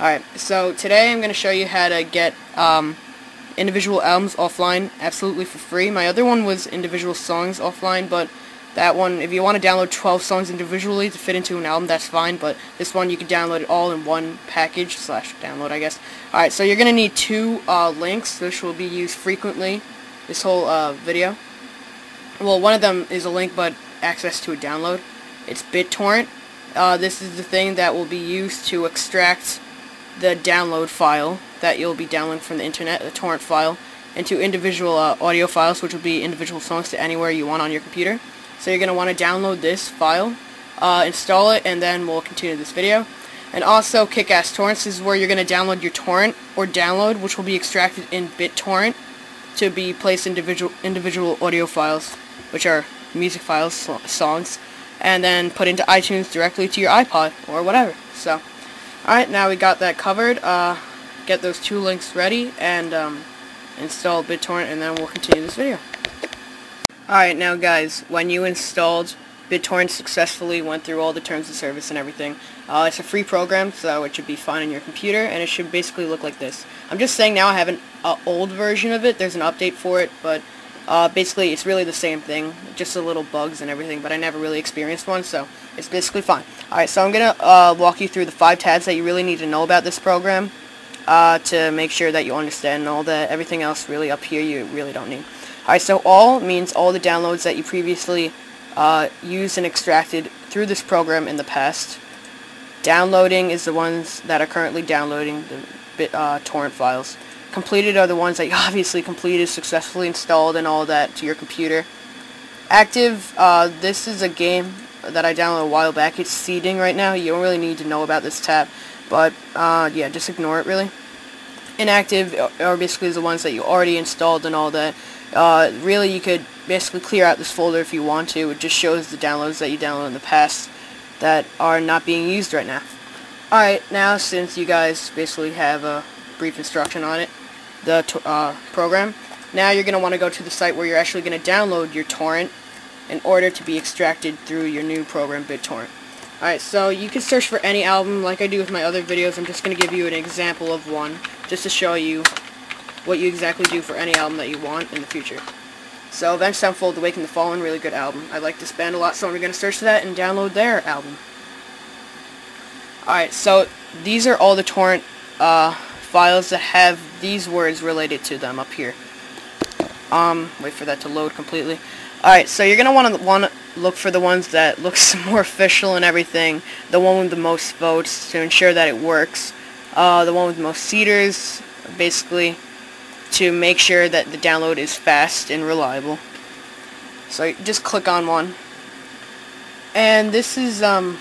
Alright, so today I'm going to show you how to get um, individual albums offline absolutely for free. My other one was individual songs offline, but that one, if you want to download 12 songs individually to fit into an album, that's fine, but this one you can download it all in one package, slash download, I guess. Alright, so you're going to need two uh, links, which will be used frequently this whole uh, video. Well, one of them is a link, but access to a download. It's BitTorrent. Uh, this is the thing that will be used to extract the download file that you'll be downloading from the internet, the torrent file, into individual uh, audio files, which will be individual songs to anywhere you want on your computer. So you're going to want to download this file, uh, install it, and then we'll continue this video. And also Kick-Ass Torrents is where you're going to download your torrent or download, which will be extracted in BitTorrent to be placed in individual, individual audio files, which are music files, songs, and then put into iTunes directly to your iPod or whatever. So, alright, now we got that covered. Uh, get those two links ready and um, install BitTorrent, and then we'll continue this video. Alright, now guys, when you installed BitTorrent successfully, went through all the terms of service and everything, uh, it's a free program, so it should be fine on your computer, and it should basically look like this. I'm just saying now I have an uh, old version of it, there's an update for it, but uh, basically, it's really the same thing, just a little bugs and everything, but I never really experienced one, so it's basically fine. Alright, so I'm going to uh, walk you through the five tabs that you really need to know about this program uh, to make sure that you understand all that. Everything else really up here you really don't need. Alright, so all means all the downloads that you previously uh, used and extracted through this program in the past. Downloading is the ones that are currently downloading the uh, torrent files. Completed are the ones that you obviously completed, successfully installed and all that to your computer. Active, uh, this is a game that I downloaded a while back. It's seeding right now. You don't really need to know about this tab. But, uh, yeah, just ignore it, really. Inactive are basically the ones that you already installed and all that. Uh, really, you could basically clear out this folder if you want to. It just shows the downloads that you downloaded in the past that are not being used right now. Alright, now since you guys basically have a brief instruction on it, the uh, program. Now you're going to want to go to the site where you're actually going to download your torrent in order to be extracted through your new program, BitTorrent. Alright, so you can search for any album like I do with my other videos. I'm just going to give you an example of one just to show you what you exactly do for any album that you want in the future. So Avenged Sevenfold, Awaken the Fallen, really good album. I like this band a lot, so I'm going to search for that and download their album. Alright, so these are all the torrent uh, files that have these words related to them up here. Um, wait for that to load completely. Alright, so you're going to want to want look for the ones that looks more official and everything. The one with the most votes to ensure that it works. Uh, the one with the most seeders, basically, to make sure that the download is fast and reliable. So just click on one. And this is, um,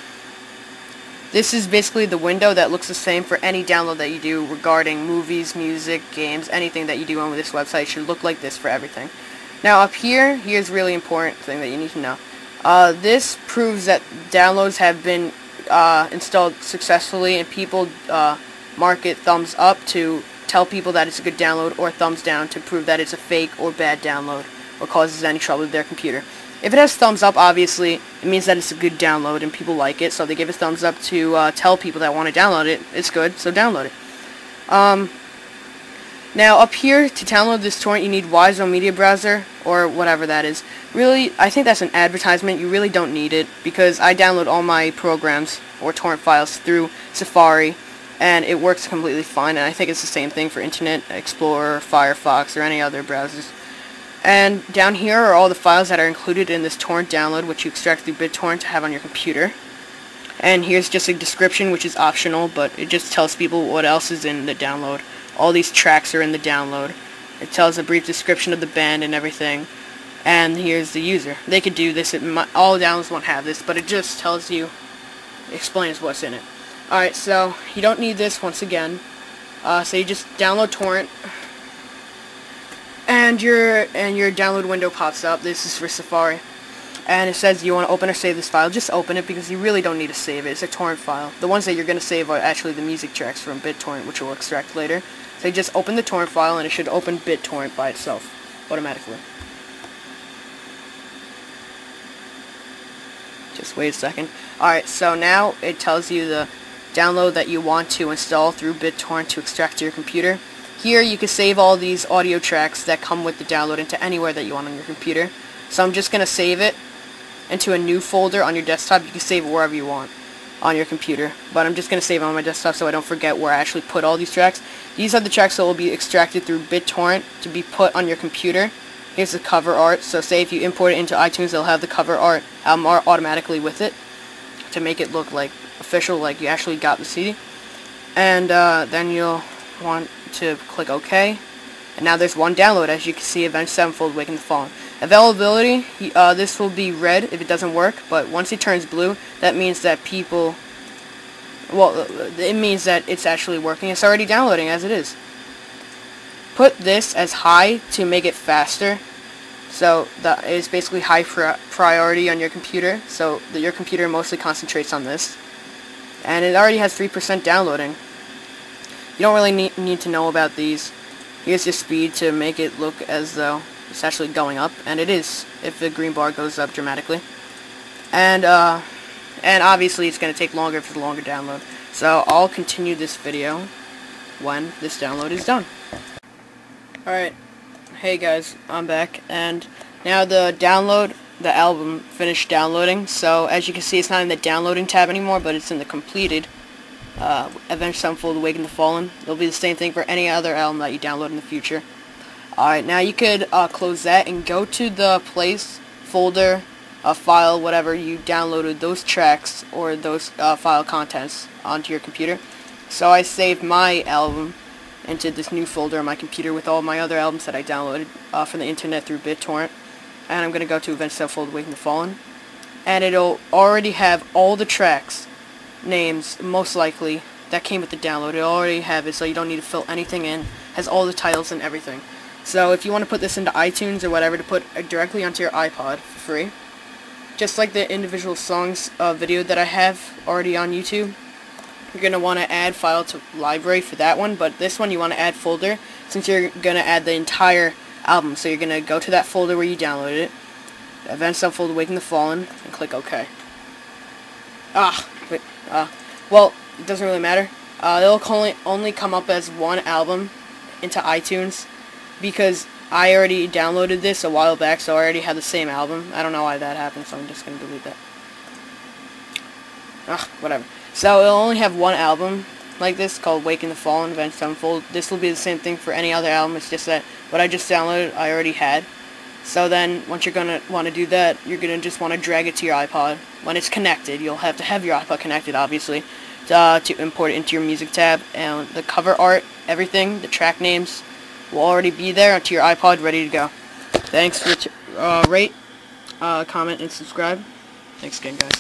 this is basically the window that looks the same for any download that you do regarding movies, music, games, anything that you do on this website should look like this for everything. Now up here, here's really important thing that you need to know. Uh, this proves that downloads have been uh, installed successfully and people uh, mark it thumbs up to tell people that it's a good download or thumbs down to prove that it's a fake or bad download or causes any trouble with their computer. If it has thumbs up, obviously, it means that it's a good download and people like it, so they give a thumbs up to uh, tell people that want to download it, it's good, so download it. Um, now, up here, to download this torrent, you need Wisezone Media Browser, or whatever that is. Really, I think that's an advertisement. You really don't need it, because I download all my programs, or torrent files, through Safari, and it works completely fine, and I think it's the same thing for Internet Explorer, Firefox, or any other browsers. And down here are all the files that are included in this torrent download, which you extract through BitTorrent to have on your computer. And here's just a description, which is optional, but it just tells people what else is in the download. All these tracks are in the download. It tells a brief description of the band and everything. And here's the user. They could do this. All downloads won't have this, but it just tells you, explains what's in it. Alright, so you don't need this once again. Uh, so you just download torrent and your and your download window pops up. This is for Safari. And it says you want to open or save this file. Just open it because you really don't need to save it. It's a torrent file. The ones that you're going to save are actually the music tracks from BitTorrent, which we'll extract later. So you just open the torrent file and it should open BitTorrent by itself, automatically. Just wait a second. Alright, so now it tells you the download that you want to install through BitTorrent to extract to your computer. Here you can save all these audio tracks that come with the download into anywhere that you want on your computer. So I'm just going to save it into a new folder on your desktop. You can save it wherever you want on your computer. But I'm just going to save it on my desktop so I don't forget where I actually put all these tracks. These are the tracks that will be extracted through BitTorrent to be put on your computer. Here's the cover art. So say if you import it into iTunes, they'll have the cover art album art automatically with it to make it look like official, like you actually got the CD. And uh, then you'll want to click OK. And now there's one download, as you can see, Avenged Sevenfold Awaken the Fallen. Availability, uh, this will be red if it doesn't work, but once it turns blue, that means that people, well, it means that it's actually working. It's already downloading as it is. Put this as high to make it faster. So that is basically high priority on your computer, so that your computer mostly concentrates on this. And it already has 3% downloading. You don't really need, need to know about these. Here's your speed to make it look as though it's actually going up, and it is if the green bar goes up dramatically. And, uh, and obviously it's going to take longer it's a longer download. So I'll continue this video when this download is done. Alright, hey guys, I'm back, and now the download, the album finished downloading, so as you can see it's not in the downloading tab anymore, but it's in the completed uh, Avenged Sevenfold Awaken the Fallen. It'll be the same thing for any other album that you download in the future. Alright, now you could uh, close that and go to the place, folder, uh, file, whatever you downloaded those tracks or those uh, file contents onto your computer. So I saved my album into this new folder on my computer with all my other albums that I downloaded uh, from the internet through BitTorrent. And I'm going to go to Avenged Sevenfold Awaken the Fallen. And it'll already have all the tracks names, most likely, that came with the download. It already have it, so you don't need to fill anything in. Has all the titles and everything. So if you want to put this into iTunes or whatever to put directly onto your iPod for free, just like the individual songs uh, video that I have already on YouTube, you're going to want to add file to library for that one, but this one you want to add folder since you're going to add the entire album. So you're going to go to that folder where you downloaded it, Avenged Sevenfold Awaken the Fallen, and click OK. Ah, wait, uh, well, it doesn't really matter. Uh, it'll only, only come up as one album into iTunes because I already downloaded this a while back, so I already had the same album. I don't know why that happened, so I'm just going to delete that. Ugh, whatever. So it'll only have one album like this called Awaken the Fallen Avenged Sevenfold. This will be the same thing for any other album. It's just that what I just downloaded, I already had. So then, once you're going to want to do that, you're going to just want to drag it to your iPod. When it's connected, you'll have to have your iPod connected, obviously, to, uh, to import it into your music tab. And the cover art, everything, the track names, will already be there onto your iPod, ready to go. Thanks for, uh, rate, uh, comment, and subscribe. Thanks again, guys.